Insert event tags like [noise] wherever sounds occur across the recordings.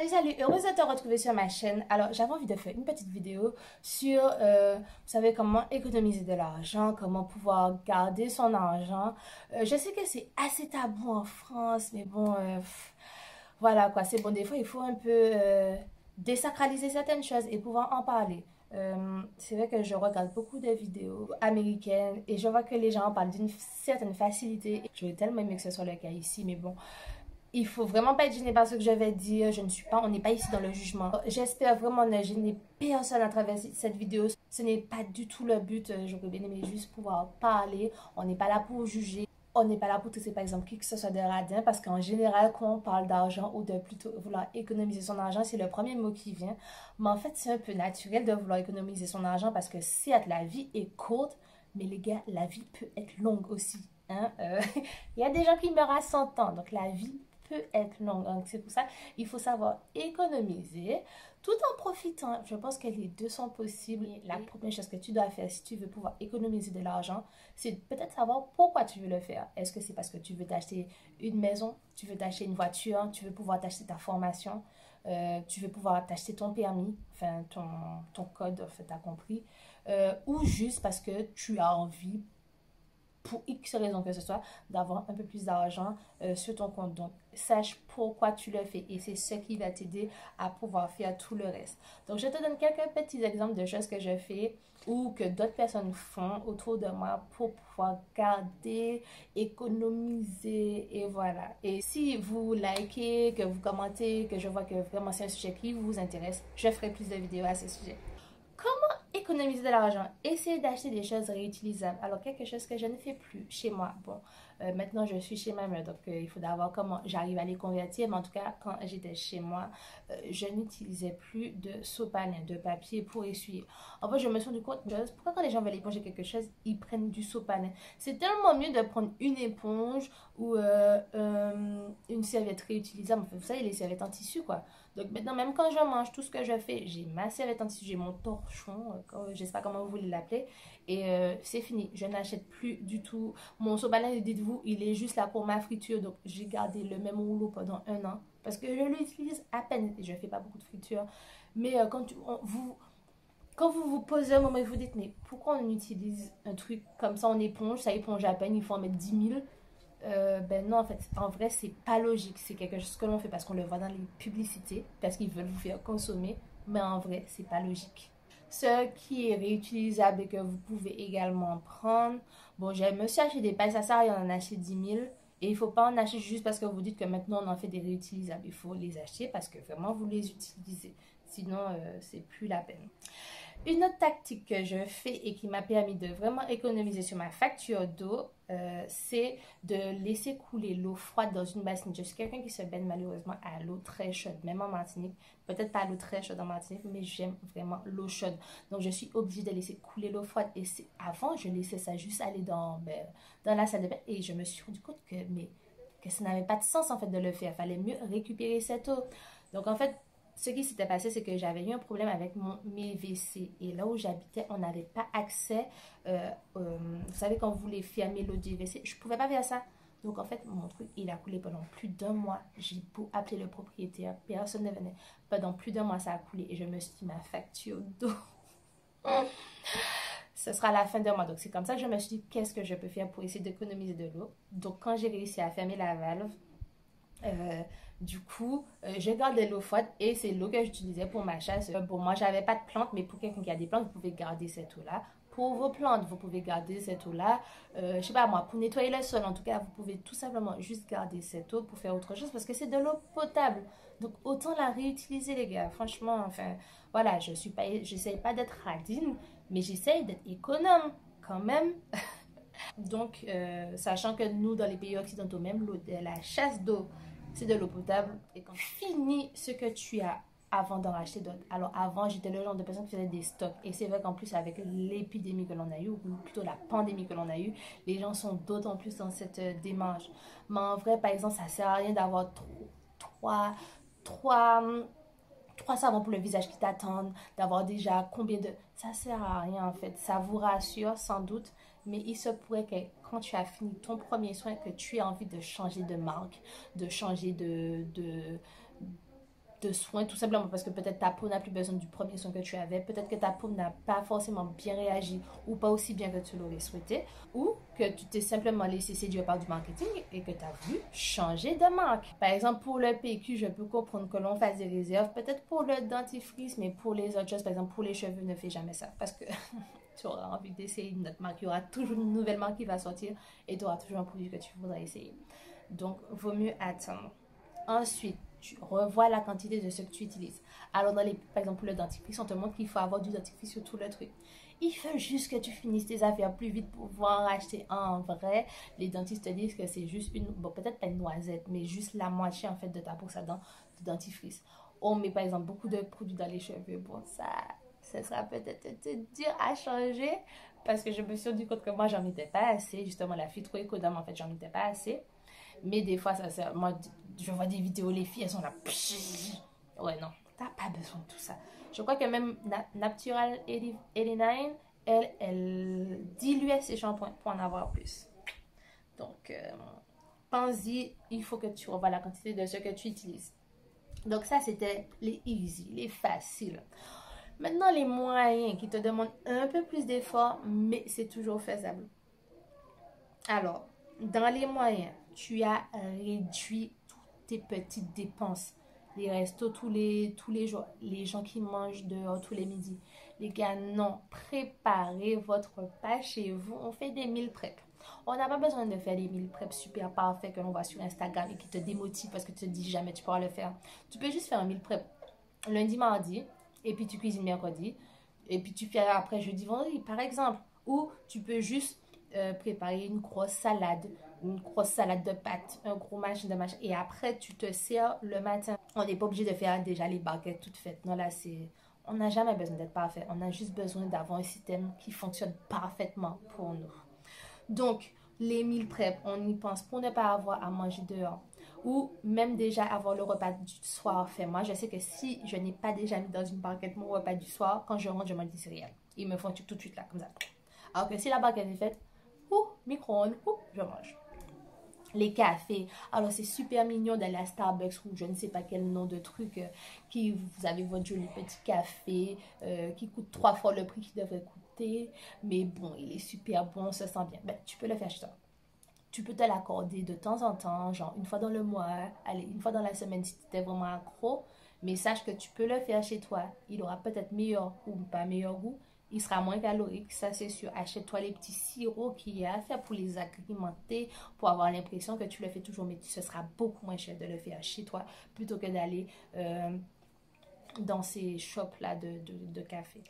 Salut, salut, heureuse de te retrouver sur ma chaîne. Alors, j'avais envie de faire une petite vidéo sur, euh, vous savez, comment économiser de l'argent, comment pouvoir garder son argent. Euh, je sais que c'est assez tabou en France, mais bon, euh, voilà quoi, c'est bon. Des fois, il faut un peu désacraliser certaines choses et pouvoir en parler. c'est vrai que je regarde beaucoup de vidéos américaines et je vois que les gens en parlent d'une certaine facilité. Je vais tellement aimé que ce soit le cas ici, mais bon, il faut vraiment pas être gêné par ce que je vais dire. Je ne suis pas, on n'est pas ici dans le jugement. J'espère vraiment ne gêner personne à travers cette vidéo. Ce n'est pas du tout le but. J'aurais bien aimé juste pouvoir parler. On n'est pas là pour juger. On n'est pas là pour traiter par exemple qui que ce soit de radin parce qu'en général quand on parle d'argent ou de plutôt vouloir économiser son argent, c'est le premier mot qui vient. Mais en fait c'est un peu naturel de vouloir économiser son argent parce que certes la vie est courte, mais les gars la vie peut être longue aussi. Hein? Euh, [laughs] il y a des gens qui meurent à 100 ans, donc la vie peut être longue. Donc, c'est pour ça il faut savoir économiser tout en profitant. Je pense que les deux sont possibles. La première chose que tu dois faire si tu veux pouvoir économiser de l'argent, c'est peut-être savoir pourquoi tu veux le faire. Est-ce que c'est parce que tu veux t'acheter une maison, tu veux t'acheter une voiture, tu veux pouvoir t'acheter ta formation, euh, tu veux pouvoir t'acheter ton permis, enfin ton, ton code, en fait, t'as compris, euh, ou juste parce que tu as envie pour X raison que ce soit, d'avoir un peu plus d'argent euh, sur ton compte. Donc, sache pourquoi tu le fais et c'est ce qui va t'aider à pouvoir faire tout le reste. Donc, je te donne quelques petits exemples de choses que je fais ou que d'autres personnes font autour de moi pour pouvoir garder, économiser et voilà. Et si vous likez, que vous commentez, que je vois que vraiment c'est un sujet qui vous intéresse, je ferai plus de vidéos à ce sujet économiser de l'argent, essayer d'acheter des choses réutilisables. Alors, quelque chose que je ne fais plus chez moi. Bon, euh, maintenant, je suis chez ma mère, donc euh, il faudra voir comment j'arrive à les convertir. Mais en tout cas, quand j'étais chez moi, euh, je n'utilisais plus de sopalin, de papier pour essuyer. En fait, je me suis rendu compte, pourquoi quand les gens veulent éponger quelque chose, ils prennent du sopalin C'est tellement mieux de prendre une éponge ou une serviette réutilisable. vous savez, les serviettes en tissu, quoi. Donc maintenant, même quand je mange, tout ce que je fais, j'ai ma serviette en tissu, j'ai mon torchon, je ne sais pas comment vous voulez l'appeler, et c'est fini. Je n'achète plus du tout. Mon sopalin, dites-vous, il est juste là pour ma friture. Donc, j'ai gardé le même rouleau pendant un an. Parce que je l'utilise à peine. Je ne fais pas beaucoup de friture. Mais euh, quand, vous, quand vous vous posez un moment et vous dites, mais pourquoi on utilise un truc comme ça en éponge Ça éponge à peine, il faut en mettre 10 000. Euh, ben non, en fait, en vrai, c'est pas logique. C'est quelque chose que l'on fait parce qu'on le voit dans les publicités, parce qu'ils veulent vous faire consommer. Mais en vrai, c'est pas logique. Ce qui est réutilisable et que vous pouvez également prendre. Bon, je me suis acheté des à ça, il y en a acheté 10 000. Et il faut pas en acheter juste parce que vous dites que maintenant on en fait des réutilisables. Il faut les acheter parce que vraiment vous les utilisez. Sinon, euh, c'est plus la peine. Une autre tactique que je fais et qui m'a permis de vraiment économiser sur ma facture d'eau, euh, c'est de laisser couler l'eau froide dans une bassine. Je suis quelqu'un qui se baigne malheureusement à l'eau très chaude, même en Martinique. Peut-être pas à l'eau très chaude en Martinique, mais j'aime vraiment l'eau chaude. Donc je suis obligée de laisser couler l'eau froide. Et avant, je laissais ça juste aller dans, ben, dans la salle de bain et je me suis rendu compte que, mais, que ça n'avait pas de sens en fait de le faire. Il fallait mieux récupérer cette eau. Donc en fait, ce qui s'était passé, c'est que j'avais eu un problème avec mon, mes WC. Et là où j'habitais, on n'avait pas accès. Euh, euh, vous savez, quand vous voulez fermer l'eau du WC, je ne pouvais pas faire ça. Donc, en fait, mon truc, il a coulé pendant plus d'un mois. J'ai beau appeler le propriétaire, personne ne venait. Pendant plus d'un mois, ça a coulé. Et je me suis dit, ma facture d'eau, [laughs] ce sera la fin de mois. Donc, c'est comme ça que je me suis dit, qu'est-ce que je peux faire pour essayer d'économiser de l'eau? Donc, quand j'ai réussi à fermer la valve, euh, du coup, euh, je garde l'eau froide et c'est l'eau que j'utilisais pour ma chasse. Bon, moi, j'avais pas de plantes, mais pour quelqu'un qui a des plantes, vous pouvez garder cette eau-là. Pour vos plantes, vous pouvez garder cette eau-là. Euh, je sais pas moi, pour nettoyer le sol, en tout cas, vous pouvez tout simplement juste garder cette eau pour faire autre chose parce que c'est de l'eau potable. Donc, autant la réutiliser, les gars. Franchement, enfin, voilà, je suis pas, j'essaye pas d'être radine, mais j'essaye d'être économe quand même. [laughs] Donc, euh, sachant que nous, dans les pays occidentaux, même l'eau la chasse d'eau, c'est de l'eau potable. Et quand finis ce que tu as avant d'en racheter d'autres. Alors avant, j'étais le genre de personne qui faisait des stocks. Et c'est vrai qu'en plus, avec l'épidémie que l'on a eue, ou plutôt la pandémie que l'on a eue, les gens sont d'autant plus dans cette euh, démarche. Mais en vrai, par exemple, ça sert à rien d'avoir trois, trois, trois savons pour le visage qui t'attendent, d'avoir déjà combien de... Ça sert à rien en fait. Ça vous rassure sans doute, mais il se pourrait que quand tu as fini ton premier soin, que tu aies envie de changer de marque, de changer de de soins, tout simplement parce que peut-être ta peau n'a plus besoin du premier soin que tu avais, peut-être que ta peau n'a pas forcément bien réagi ou pas aussi bien que tu l'aurais souhaité, ou que tu t'es simplement laissé séduire par du marketing et que tu as voulu changer de marque. Par exemple, pour le PQ, je peux comprendre que l'on fasse des réserves, peut-être pour le dentifrice, mais pour les autres choses, par exemple pour les cheveux, ne fais jamais ça parce que [laughs] tu auras envie d'essayer une autre marque, il y aura toujours une nouvelle marque qui va sortir et tu auras toujours un produit que tu voudras essayer. Donc, vaut mieux attendre. Ensuite, tu revois la quantité de ce que tu utilises. Alors, dans les, par exemple, le dentifrice, on te montre qu'il faut avoir du dentifrice sur tout le truc. Il faut juste que tu finisses tes affaires plus vite pour pouvoir acheter en vrai. Les dentistes te disent que c'est juste une, bon, peut-être pas une noisette, mais juste la moitié, en fait, de ta brosse à dents de dentifrice. On met, par exemple, beaucoup de produits dans les cheveux. Bon, ça, ça sera peut-être dur à changer parce que je me suis rendu compte que moi, j'en mettais pas assez. Justement, la phytoécodame, en fait, j'en mettais pas assez. Mais des fois, ça sert. Moi, je vois des vidéos, les filles, elles sont là. Ouais, non, t'as pas besoin de tout ça. Je crois que même Natural 89, elle, elle diluait ses shampoings pour en avoir plus. Donc, euh, pense-y, il faut que tu revoies la quantité de ce que tu utilises. Donc, ça, c'était les easy, les faciles. Maintenant, les moyens qui te demandent un peu plus d'effort, mais c'est toujours faisable. Alors, dans les moyens, tu as réduit toutes tes petites dépenses. Les restos tous les, jours, les gens qui mangent dehors tous les midis. Les gars, non, préparez votre repas chez vous. On fait des mille prep. On n'a pas besoin de faire des mille prep super parfaits que l'on voit sur Instagram et qui te démotivent parce que tu te dis jamais tu pourras le faire. Tu peux juste faire un mille prep lundi, mardi, et puis tu cuisines mercredi, et puis tu fais après jeudi, vendredi, par exemple. Ou tu peux juste euh, préparer une grosse salade, une grosse salade de pâtes, un gros machin de machin. Et après, tu te sers le matin. On n'est pas obligé de faire déjà les baguettes toutes faites. Non, là, c'est... On n'a jamais besoin d'être parfait. On a juste besoin d'avoir un système qui fonctionne parfaitement pour nous. Donc, les mille prep, on y pense pour ne pas avoir à manger dehors. Ou même déjà avoir le repas du soir fait. Moi, je sais que si je n'ai pas déjà mis dans une barquette mon repas du soir, quand je rentre, je mange des céréales. Ils me font tout de suite là, comme ça. Alors que si la barquette est faite, ou micro-ondes, je mange les cafés. Alors, c'est super mignon d'aller à Starbucks ou je ne sais pas quel nom de truc euh, qui vous avez votre joli petit café euh, qui coûte trois fois le prix qu'il devrait coûter. Mais bon, il est super bon, on se sent bien. Ben, tu peux le faire chez toi. Tu peux te l'accorder de temps en temps, genre une fois dans le mois, allez, une fois dans la semaine si tu étais vraiment accro. Mais sache que tu peux le faire chez toi. Il aura peut-être meilleur ou pas meilleur goût, il sera moins calorique, ça c'est sûr. Achète-toi les petits sirops qu'il y a à faire pour les agrémenter, pour avoir l'impression que tu le fais toujours, mais ce sera beaucoup moins cher de le faire chez toi plutôt que d'aller euh, dans ces shops-là de, de, café.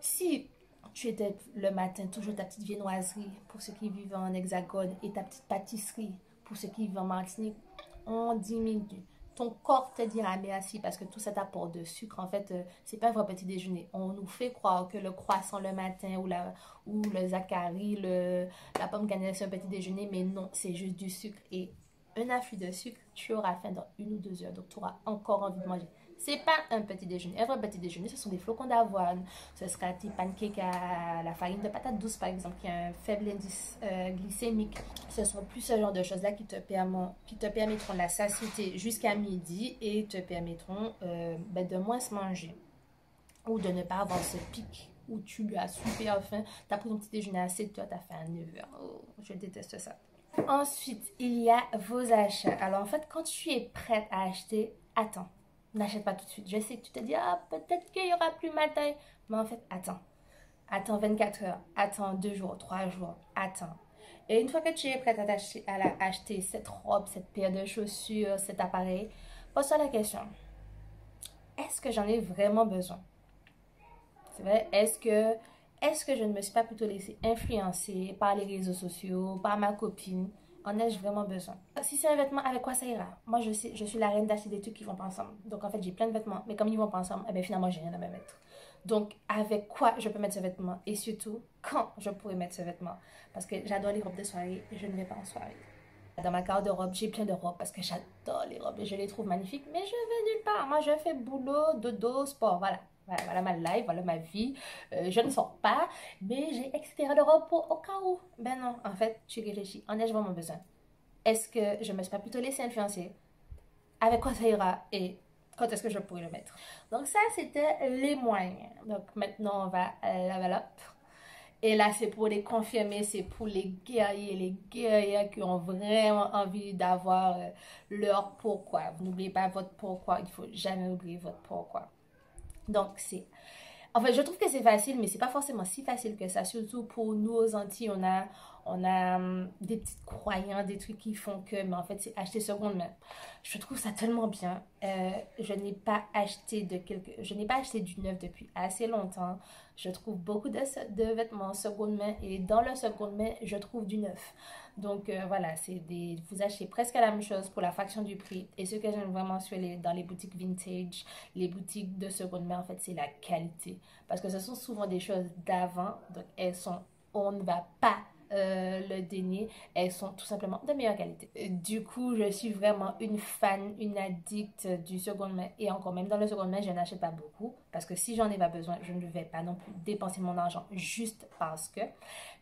Si tu étais le matin toujours ta petite viennoiserie pour ceux qui vivent en hexagone et ta petite pâtisserie pour ceux qui vivent en Martinique, en 10 minutes ton corps te dira merci parce que tout cet apport de sucre, en fait, euh, c'est pas un vrai petit déjeuner. On nous fait croire que le croissant le matin ou, la, ou le Zachary, le, la pomme cannelle, c'est un petit déjeuner, mais non, c'est juste du sucre. Et un afflux de sucre, tu auras faim dans une ou deux heures, donc tu auras encore envie de manger. C'est pas un petit déjeuner. Un vrai petit déjeuner, ce sont des flocons d'avoine. Ce sera des pancakes à la farine de patate douce, par exemple, qui a un faible indice euh, glycémique. Ce sont plus ce genre de choses-là qui, te qui te permettront la satiété jusqu'à midi et te permettront euh, ben, de moins se manger. Ou de ne pas avoir ce pic où tu as super faim. Tu as pris ton petit déjeuner assez de toi, tu as fait un 9h. Oh, je déteste ça. Ensuite, il y a vos achats. Alors en fait, quand tu es prête à acheter, attends N'achète pas tout de suite. Je sais que tu te dis, ah, peut-être qu'il y aura plus matin. Mais en fait, attends. Attends 24 heures. Attends 2 jours, 3 jours. Attends. Et une fois que tu es prête à, à acheter cette robe, cette paire de chaussures, cet appareil, pose-toi la question. Est-ce que j'en ai vraiment besoin? C'est vrai? Est-ce que, est-ce que je ne me suis pas plutôt laissé influencer par les réseaux sociaux, par ma copine? En ai-je vraiment besoin? Si c'est un vêtement, avec quoi ça ira? Moi, je suis la reine d'acheter des trucs qui vont pas ensemble. Donc, en fait, j'ai plein de vêtements, mais comme ils vont pas ensemble, eh bien, finalement, j'ai rien à me mettre. Donc, avec quoi je peux mettre ce vêtement? Et surtout, quand je pourrais mettre ce vêtement? Parce que j'adore les robes de soirée et je ne vais pas en soirée. Dans ma carte de robes, j'ai plein de robes parce que j'adore les robes et je les trouve magnifiques, mais je vais nulle part. Moi, je fais boulot, dodo, sport, voilà. Voilà, ma life, voilà ma vie. Euh, je ne sors pas, mais j'ai etc. de robes pour au cas où. Ben non, en fait, tu réfléchis. En ai-je vraiment besoin Est-ce que je me suis pas plutôt laissé influencer? Avec quoi ça ira? Et quand est-ce que je pourrais le mettre? Donc ça, c'était les moyens. Donc maintenant, on va à la Et là, c'est pour les confirmer, c'est pour les guerriers, les guerriers qui ont vraiment envie d'avoir euh, leur pourquoi. Vous n'oubliez pas votre pourquoi, il faut jamais oublier votre pourquoi. Donc, c'est... En fait, je trouve que c'est facile, mais c'est pas forcément si facile que ça. Surtout pour nous aux Antilles, on a on a hum, des petites croyances, des trucs qui font que, mais en fait, c'est acheter seconde main. Je trouve ça tellement bien. Euh, je n'ai pas acheté de quelque, je n'ai pas acheté du neuf depuis assez longtemps. Je trouve beaucoup de, de vêtements seconde main et dans le seconde main, je trouve du neuf. Donc euh, voilà, c'est des, vous achetez presque la même chose pour la fraction du prix. Et ce que j'aime vraiment sur les, dans les boutiques vintage, les boutiques de seconde main, en fait, c'est la qualité. Parce que ce sont souvent des choses d'avant, donc elles sont, on ne va pas euh, le déni, elles sont tout simplement de meilleure qualité. Du coup, je suis vraiment une fan, une addict du second main. Et encore même dans le second main, je n'achète pas beaucoup. Parce que si j'en ai pas besoin, je ne vais pas non plus dépenser mon argent juste parce que.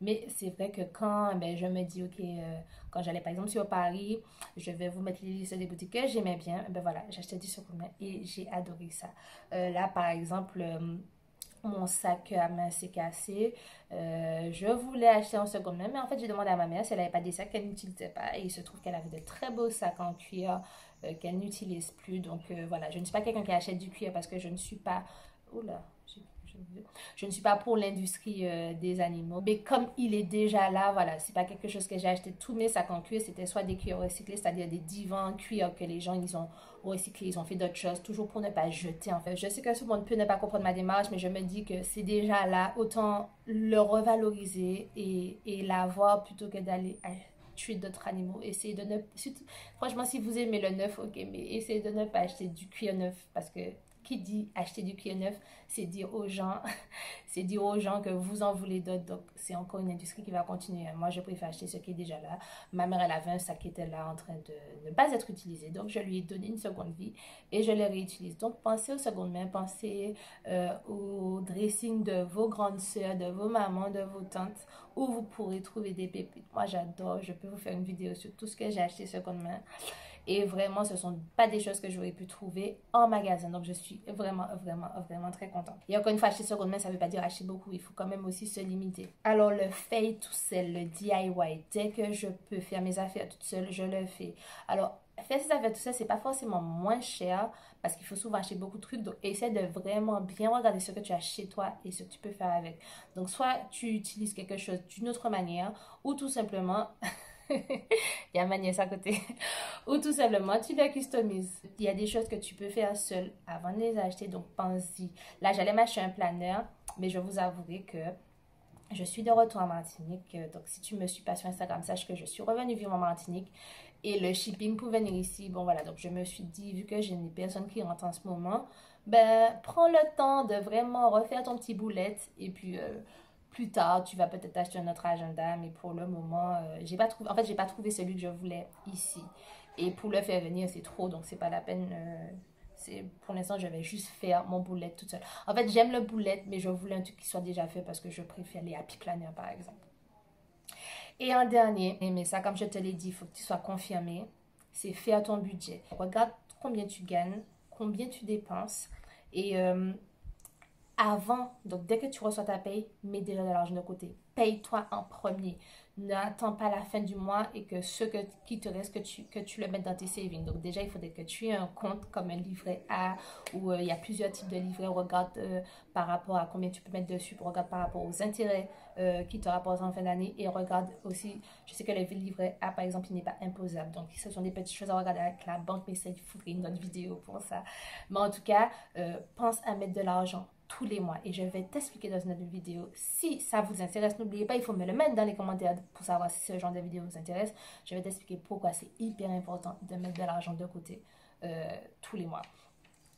Mais c'est vrai que quand ben, je me dis, ok, euh, quand j'allais par exemple sur Paris, je vais vous mettre les listes des boutiques que j'aimais bien. Ben voilà, j'achetais du second main et j'ai adoré ça. Euh, là, par exemple mon sac à main s'est cassé. Euh, je voulais acheter en seconde main, mais en fait, j'ai demandé à ma mère si elle n'avait pas des sacs qu'elle n'utilisait pas. Et il se trouve qu'elle avait de très beaux sacs en cuir euh, qu'elle n'utilise plus. Donc euh, voilà, je ne suis pas quelqu'un qui achète du cuir parce que je ne suis pas... Oula, je ne suis pas pour l'industrie euh, des animaux. Mais comme il est déjà là, voilà, c'est pas quelque chose que j'ai acheté. Tous mes sacs en cuir, c'était soit des cuirs recyclés, c'est-à-dire des divans en cuir que les gens, ils ont recyclés, ils ont fait d'autres choses, toujours pour ne pas jeter, en fait. Je sais que tout le monde peut ne pas comprendre ma démarche, mais je me dis que c'est déjà là. Autant le revaloriser et, l'avoir plutôt que d'aller tuer d'autres animaux. Essayez de ne... Franchement, si vous aimez le neuf, ok, mais essayez de ne pas acheter du cuir neuf parce que qui dit acheter du cuir neuf, c'est dire aux gens, [laughs] c'est dire aux gens que vous en voulez d'autres. Donc, c'est encore une industrie qui va continuer. Moi, je préfère acheter ce qui est déjà là. Ma mère, elle avait un sac qui était là en train de ne pas être utilisé. Donc, je lui ai donné une seconde vie et je le réutilise. Donc, pensez aux secondes mains, pensez euh, au dressing de vos grandes soeurs, de vos mamans, de vos tantes, où vous pourrez trouver des pépites. Moi, j'adore. Je peux vous faire une vidéo sur tout ce que j'ai acheté seconde main. Et vraiment, ce ne sont pas des choses que j'aurais pu trouver en magasin. Donc, je suis vraiment, vraiment, vraiment très contente. Et encore une fois, acheter seconde main, ça ne veut pas dire acheter beaucoup. Il faut quand même aussi se limiter. Alors, le fait tout seul, le DIY, dès que je peux faire mes affaires toute seule, je le fais. Alors, faire ses affaires tout seul, c'est pas forcément moins cher parce qu'il faut souvent acheter beaucoup de trucs. Donc, essaie de vraiment bien regarder ce que tu as chez toi et ce que tu peux faire avec. Donc, soit tu utilises quelque chose d'une autre manière ou tout simplement... [laughs] [laughs] il y a ma nièce à côté. [laughs] Ou tout simplement, tu les customises. Il y a des choses que tu peux faire seul avant de les acheter, donc pense-y. Là, j'allais m'acheter un planeur, mais je vous avouerai que je suis de retour en Martinique. Donc, si tu me suis pas sur Instagram, sache que je suis revenue vivre en Martinique. Et le shipping pour venir ici, bon voilà, donc je me suis dit, vu que j'ai des personnes qui rentrent en ce moment, ben, prends le temps de vraiment refaire ton petit boulette et puis... Euh, plus tard, tu vas peut-être acheter un autre agenda, mais pour le moment, euh, j'ai pas trouvé. En fait, j'ai pas trouvé celui que je voulais ici. Et pour le faire venir, c'est trop, donc c'est pas la peine. Euh, c'est pour l'instant, je vais juste faire mon boulette toute seule. En fait, j'aime le boulette, mais je voulais un truc qui soit déjà fait parce que je préfère les happy planner, par exemple. Et un dernier, mais ça, comme je te l'ai dit, il faut que tu sois confirmé. C'est faire ton budget. Regarde combien tu gagnes, combien tu dépenses. Et euh, avant, donc dès que tu reçois ta paye, mets déjà de l'argent de côté. Paye-toi en premier. N'attends pas la fin du mois et que ce que, qui te reste, que tu, que tu le mettes dans tes savings. Donc déjà, il faudrait que tu aies un compte comme un livret A où euh, il y a plusieurs types de livrets. Regarde euh, par rapport à combien tu peux mettre dessus. Regarde par rapport aux intérêts euh, qui te rapportent en fin d'année. Et regarde aussi, je sais que le livret A, par exemple, il n'est pas imposable. Donc ce sont des petites choses à regarder avec la banque, mais ça, il faudrait une autre vidéo pour ça. Mais en tout cas, pense à mettre de l'argent tous les mois et je vais t'expliquer dans une autre vidéo. Si ça vous intéresse, n'oubliez pas, il faut me le mettre dans les commentaires pour savoir si ce genre de vidéo vous intéresse. Je vais t'expliquer pourquoi c'est hyper important de mettre de l'argent de côté euh, tous les mois.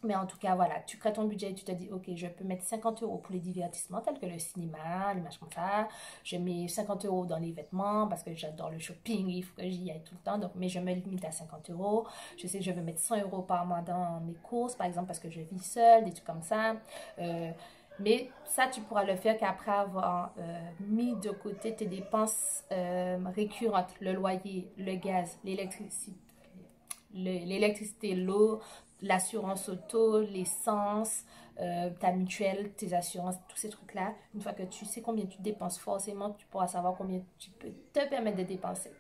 Mais en tout cas, voilà, tu crées ton budget et tu te dis, ok, je peux mettre 50 euros pour les divertissements tels que le cinéma, les matchs comme ça. Je mets 50 euros dans les vêtements parce que j'adore le shopping, il faut que j'y aille tout le temps. Donc, mais je me limite à 50 euros. Je sais que je veux mettre 100 euros par mois dans mes courses, par exemple, parce que je vis seule, des trucs comme ça. Euh, mais ça, tu pourras le faire qu'après avoir euh, mis de côté tes dépenses euh, récurrentes, le loyer, le gaz, l'électricité, l'eau, l'assurance auto, l'essence, euh, ta mutuelle, tes assurances, tous ces trucs-là. Une fois que tu sais combien tu dépenses, forcément, tu pourras savoir combien tu peux te permettre de dépenser.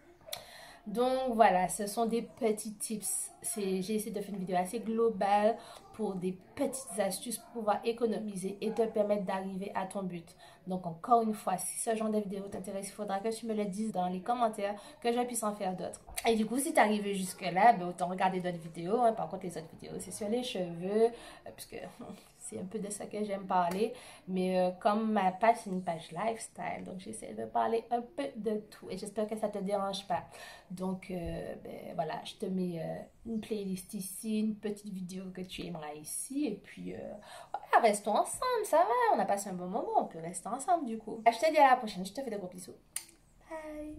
Donc voilà, ce sont des petits tips. J'ai essayé de faire une vidéo assez globale pour des petites astuces pour pouvoir économiser et te permettre d'arriver à ton but. Donc encore une fois, si ce genre de vidéo t'intéresse, il faudra que tu me le dises dans les commentaires, que je puisse en faire d'autres. Et du coup, si tu es arrivé jusque-là, ben, autant regarder d'autres vidéos. Hein. Par contre, les autres vidéos, c'est sur les cheveux, euh, puisque [laughs] c'est un peu de ça que j'aime parler. Mais euh, comme ma page, c'est une page lifestyle, donc j'essaie de parler un peu de tout. Et j'espère que ça te dérange pas. Donc, euh, ben, voilà, je te mets une playlist ici, une petite vidéo que tu aimeras ici. Et puis, voilà, restons ensemble, ça va. On a passé un bon moment, on peut rester ensemble du coup. Je te dis à la prochaine, je te fais des gros bisous. Bye